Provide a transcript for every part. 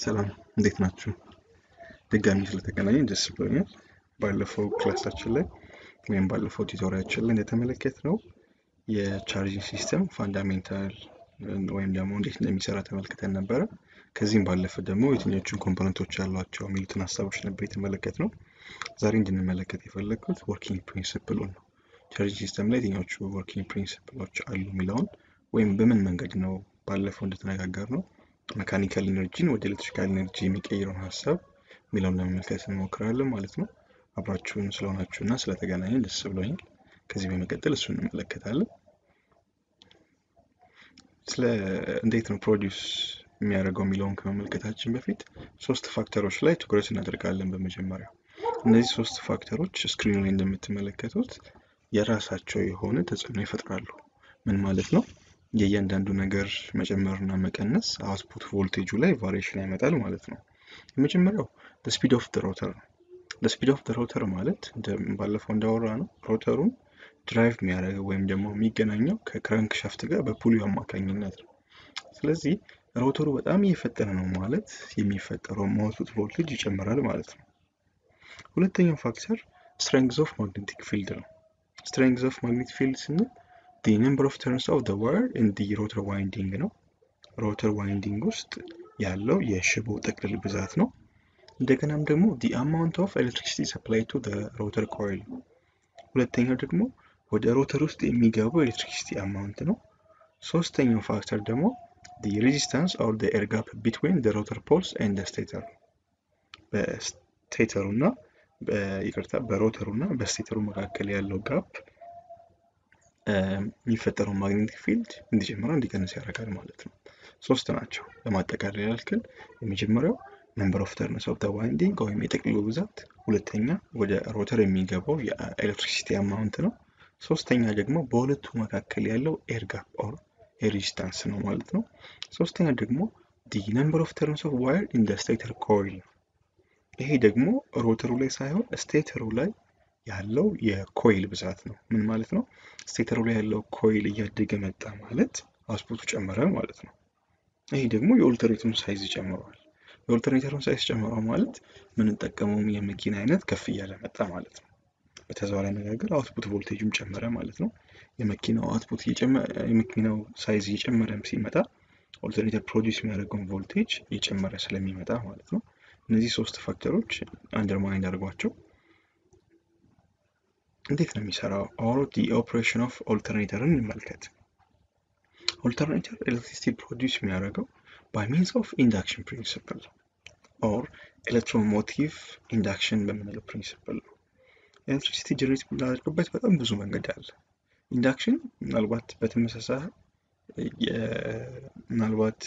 ሰላም እንዴት ናችሁ? ድጋሚ ስለተገናኘን ደስ ብሎኛል። ባለፈው class አችን ላይ ወይም ባለፈው tutorial አችን ላይ እንደተመለከትነው የ charging system fundamental ወይም ደግሞ እንዴት እንደሚሰራ ተመልክተን ነበረ። ከዚህም ባለፈ ደግሞ የትኞቹን component ኦች ያሏቸው የሚሉትን ሀሳቦች ነበር የተመለከትነው። ዛሬ እንድንመለከት የፈለግኩት working principle ኡን ነው። charging system ላይ የትኞቹ working principle ኦች አሉ የሚለውን ወይም በምን መንገድ ነው ባለፈው እንደተነጋገርነው mechanical energy ን ወደ electrical energy የሚቀይረውን ሀሳብ የሚለውን ለመመልከት እንሞክራለን ማለት ነው። አብራችሁን ስለሆናችሁ እና ስለተገናኘን ደስ ብሎኛል። ከዚህ በመቀጠል እሱን እንመለከታለን። ስለ እንዴት ነው produce የሚያደርገው የሚለውን ከመመልከታችን በፊት ሶስት factor ኦች ላይ ትኩረት እናደርጋለን። በመጀመሪያ እነዚህ ሶስት factor ኦች screen ኡ ላይ እንደምትመለከቱት የራሳቸው የሆነ ተጽዕኖ ይፈጥራሉ። ምን ማለት ነው? የእያንዳንዱ ነገር መጨመርና መቀነስ output voltage ኡ ላይ variation ያመጣል ማለት ነው። የመጀመሪያው speed of rotor ነው። speed of rotor ማለት ባለፈው እንዳወራነው rotor ኡን drive የሚያደርገው ወይም ደግሞ የሚገናኘው ከ crankshaft ጋር በ pulley ው አማካኝነት ነው። ስለዚህ rotor ኡ በጣም እየፈጠነ ነው ማለት የሚፈጠረው output voltage ይጨምራል ማለት ነው። ሁለተኛው factor strength of magnetic field ነው። strength of magnetic field ስንል the number of turns of the wire in the rotor winding ነው። rotor winding ውስጥ ያለው የሽቦ ጥቅልል ብዛት ነው። እንደገናም ደግሞ the amount of electricity supply to rotor coil። ሁለተኛው ደግሞ ወደ rotor ውስጥ የሚገባው electricity amount ነው። ሶስተኛው factor ደግሞ the resistance or the air gap between the rotor poles and stator በስቴተሩ እና ይቅርታ በሮተሩ እና በስቴተሩ መካከል ያለው ጋፕ የሚፈጠረው magnetic field እንዲጨምረው እንዲቀንስ ያደርጋል ማለት ነው። ሶስት ናቸው። ለማጠቃለል ያህል የመጀመሪያው number of turns of winding ወይም የጥቅሉ ብዛት፣ ሁለተኛ ወደ rotor የሚገባው የ electricity amount ነው። ሶስተኛ ደግሞ በሁለቱ መካከል ያለው air gap or resistance ነው ማለት ነው። ሶስተኛ ደግሞ the number of turns of wire in stator coil ነው። ይሄ ደግሞ rotor ኡ ላይ ሳይሆን stator ኡ ላይ ያለው የ coil ብዛት ነው። ምን ማለት ነው? stator ኡ ላይ ያለው coil እያደገ መጣ ማለት output ኡ ጨመረ ማለት ነው። ይሄ ደግሞ የ alternator ኡን size ይጨምረዋል። የ alternator ኡን size ጨምረው ማለት የምንጠቀመውም የመኪና አይነት ከፍ እያለ መጣ ማለት ነው። በተዘዋዋሪ አነጋገር output voltage ኡም ጨመረ ማለት ነው። የመኪናው output የመኪናው size እየጨመረም ሲመጣ alternator produce የሚያደርገውን ቮልቴጅ እየጨመረ ስለሚመጣ ማለት ነው። እነዚህ ሶስት factor ኦች undermind አድርጓቸው እንዴት ነው የሚሰራው? or the operation of alternator ን እንመልከት። alternator electricity produce የሚያደርገው by means of induction principle or electromotive induction በምንለው principle ነው። electricity generate የምናደርግበት በጣም ብዙ መንገድ አለ። induction ምናልባት በተመሳሳይ ምናልባት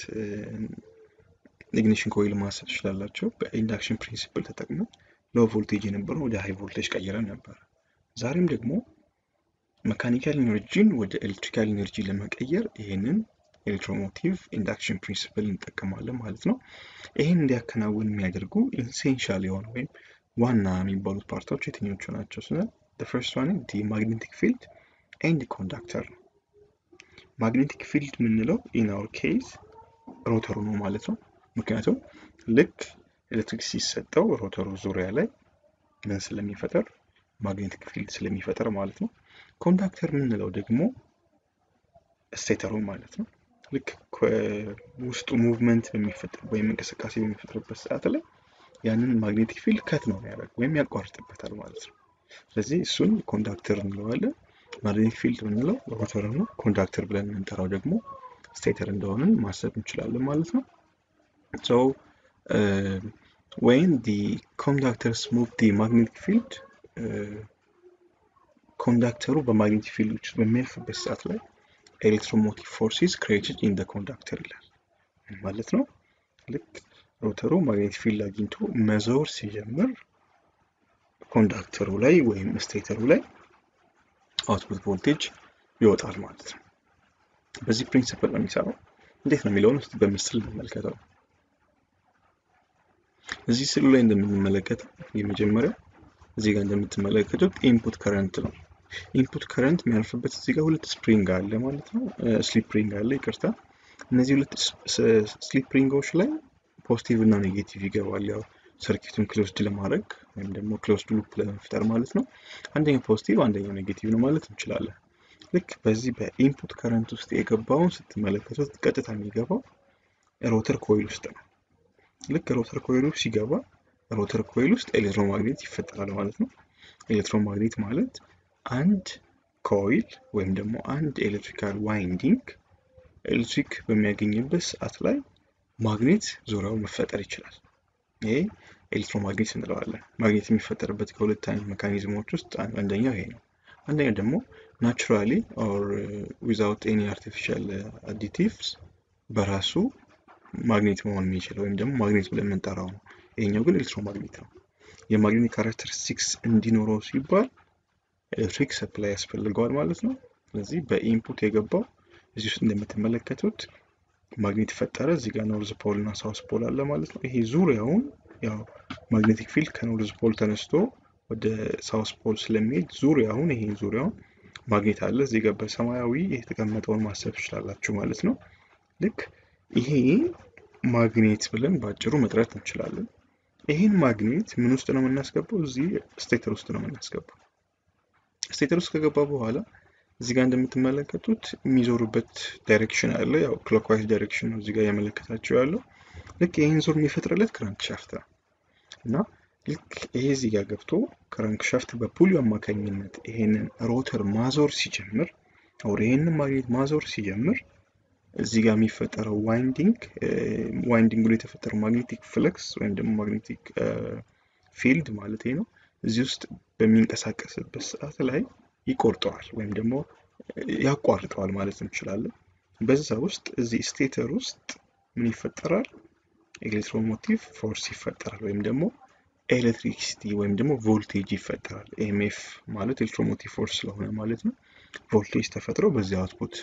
ignition coil ማሰብ ትችላላችሁ። በ induction principle ተጠቅመን low voltage የነበረው ወደ high voltage ቀይረን ነበር። ዛሬም ደግሞ mechanical energy ን ወደ electrical energy ለመቀየር ይህንን electromotive induction principle እንጠቀማለን ማለት ነው። ይህን እንዲያከናውን የሚያደርጉ essential የሆነ ወይም ዋና የሚባሉት part ኦች የትኞቹ ናቸው ስንል first one the magnetic field and conductor ነው። magnetic field የምንለው in our case rotor ኡ ነው ማለት ነው። ምክንያቱም ልክ ኤሌክትሪክ ሲሰጠው rotor ኡ ዙሪያ ላይ ምን ስለሚፈጠር magnetic field ስለሚፈጠር ማለት ነው። conductor የምንለው ደግሞ stator ኡ ማለት ነው። ልክ ውስጡ movement በሚፈጠር ወይም እንቅስቃሴ በሚፈጥርበት ሰዓት ላይ ያንን magnetic field cut ነው የሚያደርግ ወይም ያቋርጥበታል ማለት ነው። ስለዚህ እሱን conductor እንለዋለን። magnetic field የምንለው rotor ነው። conductor ብለን የምንጠራው ደግሞ stator እንደሆነ ማሰብ እንችላለን ማለት ነው። so when the conductors move the magnetic field conductor ኡ በ magnetic field ውስጥ በሚያልፍበት ሰዓት ላይ electromotive force is created in conductor ይላል ማለት ነው። ልክ rotor ኡ magnetic field አግኝቶ መዞር ሲጀምር conductor ኡ ላይ ወይም stator ኡ ላይ output voltage ይወጣል ማለት ነው። በዚህ principle ነው የሚሰራው። እንዴት ነው የሚለውን ውስጥ በምስል እንመልከተው። እዚህ ስዕሉ ላይ እንደምንመለከተው የመጀመሪያው እዚህ ጋር እንደምትመለከቱት input current ነው። input current የሚያልፍበት እዚህ ጋር ሁለት spring አለ ማለት ነው። slip ring አለ፣ ይቅርታ። እነዚህ ሁለት slip ring ኦች ላይ positive እና negative ይገባል። ያው circuit ኡን closed ለማድረግ ወይም ደግሞ closed loop ለመፍጠር ማለት ነው። አንደኛው positive አንደኛው negative ነው ማለት እንችላለን። ልክ በዚህ በ input current ውስጥ የገባውን ስትመለከቱት ቀጥታ የሚገባው rotor coil ውስጥ ነው። ልክ rotor coil ውስጥ ሲገባ rotor coil ውስጥ electromagnet ይፈጠራል ማለት ነው። electromagnet ማለት አንድ coil ወይም ደግሞ አንድ electrical winding ኤሌክትሪክ በሚያገኝበት ሰዓት ላይ ማግኔት ዙሪያው መፈጠር ይችላል። ይሄ electromagnet እንለዋለን። ማግኔት የሚፈጠርበት ከሁለት አይነት mechanism ኦች ውስጥ አንደኛው ይሄ ነው። አንደኛው ደግሞ naturally or without any artificial additives በራሱ ማግኔት መሆን የሚችል ወይም ደግሞ ማግኔት ብለን የምንጠራው ነው። ይሄኛው ግን electromagnet ነው። የማግኔት characteristics እንዲኖረው ሲባል ኤሌክትሪክ supply ያስፈልገዋል ማለት ነው። ስለዚህ በ input የገባው እዚህ ውስጥ እንደምትመለከቱት ማግኔት ፈጠረ። እዚህ ጋር north pole እና south pole አለ ማለት ነው። ይሄ ዙሪያውን ያው magnetic field ከ north pole ተነስቶ ወደ south pole ስለሚሄድ ዙሪያውን ይሄ ዙሪያውን ማግኔት አለ። እዚህ ጋር በሰማያዊ የተቀመጠውን ማሰብ ትችላላችሁ ማለት ነው። ልክ ይሄ ማግኔት ብለን በአጭሩ መጥራት እንችላለን። ይህን ማግኔት ምን ውስጥ ነው የምናስገባው? እዚህ stator ውስጥ ነው የምናስገባው። stator ውስጥ ከገባ በኋላ እዚህ ጋር እንደምትመለከቱት የሚዞሩበት direction አለ። ያው clockwise direction ነው እዚህ ጋር ያመለከታቸው ያለው። ልክ ይህን ዞር የሚፈጥርለት crankshaft ነው እና ልክ ይሄ እዚህ ጋር ገብቶ crankshaft በ pulley ው አማካኝነት ይሄንን rotor ማዞር ሲጀምር or ይሄንን ማግኔት ማዞር ሲጀምር እዚህ ጋር የሚፈጠረው winding winding ላይ የተፈጠረው magnetic flux ወይም ደግሞ magnetic field ማለት ነው እዚህ ውስጥ በሚንቀሳቀስበት ሰዓት ላይ ይቆርጠዋል ወይም ደግሞ ያቋርጠዋል ማለት እንችላለን። በዛ ውስጥ እዚህ stator ውስጥ ምን ይፈጠራል? electromotive force ይፈጠራል ወይም ደግሞ electricity ወይም ደግሞ ቮልቴጅ ይፈጠራል። EMF ማለት electromotive force ስለሆነ ማለት ነው። ቮልቴጅ ተፈጥሮ በዚህ output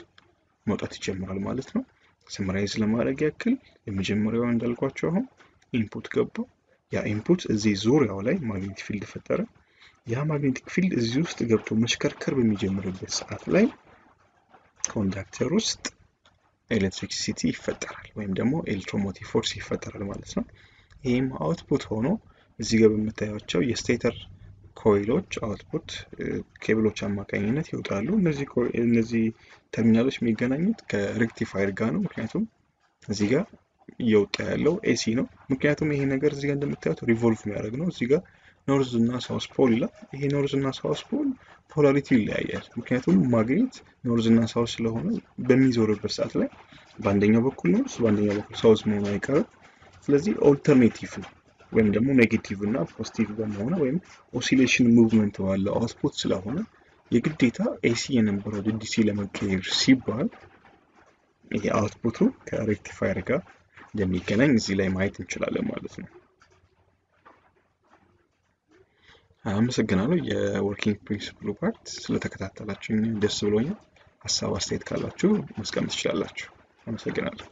መውጣት ይጀምራል ማለት ነው። summarize ለማድረግ ያክል የመጀመሪያው እንዳልኳቸው አሁን input ገባው። ያ input እዚህ ዙሪያው ላይ magnetic field ፈጠረ። ያ magnetic field እዚህ ውስጥ ገብቶ መሽከርከር በሚጀምርበት ሰዓት ላይ conductor ውስጥ electricity ይፈጠራል ወይም ደግሞ electromotive force ይፈጠራል ማለት ነው። ይህም output ሆኖ እዚህ ጋር በምታያቸው የ stator coil ኦች output cable ኦች አማካኝነት ይወጣሉ። እነዚህ ተርሚናሎች የሚገናኙት ከ rectifier ጋር ነው። ምክንያቱም እዚህ ጋር እየወጣ ያለው AC ነው። ምክንያቱም ይሄ ነገር እዚህ ጋር እንደምታዩት revolve የሚያደርግ ነው። እዚህ ጋር north እና south pole ይላል። ይሄ north እና south pole polarity ይለያያል። ምክንያቱም magnet north እና south ስለሆነ በሚዞርበት ሰዓት ላይ በአንደኛው በኩል north፣ በአንደኛው በኩል south መሆኑ አይቀርም። ስለዚህ alternative ነው ወይም ደግሞ negative እና positive በመሆነ ወይም oscillation movement ባለው output ስለሆነ የግዴታ AC የነበረው ወደ DC ለመቀየር ሲባል ይሄ output ኡ ከ rectifier ጋር እንደሚገናኝ እዚህ ላይ ማየት እንችላለን ማለት ነው። አመሰግናለሁ። የ working principle ኡ part ስለተከታተላችሁኝ ደስ ብሎኛል። ሀሳብ አስተያየት ካላችሁ ማስቀመጥ ትችላላችሁ። አመሰግናለሁ።